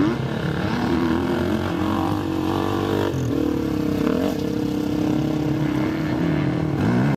Mm-hmm.